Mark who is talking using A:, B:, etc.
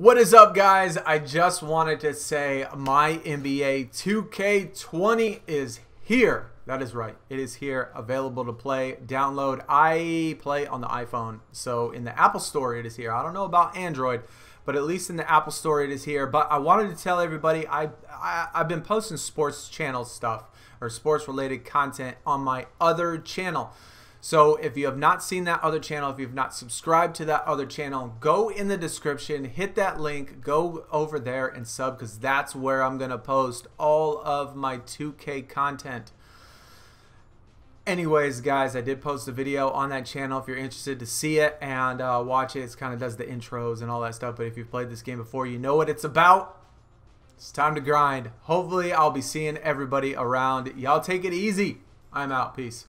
A: What is up, guys? I just wanted to say my NBA 2K20 is here. That is right. It is here, available to play, download. I play on the iPhone, so in the Apple Store it is here. I don't know about Android, but at least in the Apple Store it is here. But I wanted to tell everybody I, I I've been posting sports channel stuff or sports related content on my other channel. So if you have not seen that other channel, if you've not subscribed to that other channel, go in the description, hit that link, go over there and sub because that's where I'm going to post all of my 2K content. Anyways, guys, I did post a video on that channel if you're interested to see it and uh, watch it. It kind of does the intros and all that stuff. But if you've played this game before, you know what it's about. It's time to grind. Hopefully, I'll be seeing everybody around. Y'all take it easy. I'm out. Peace.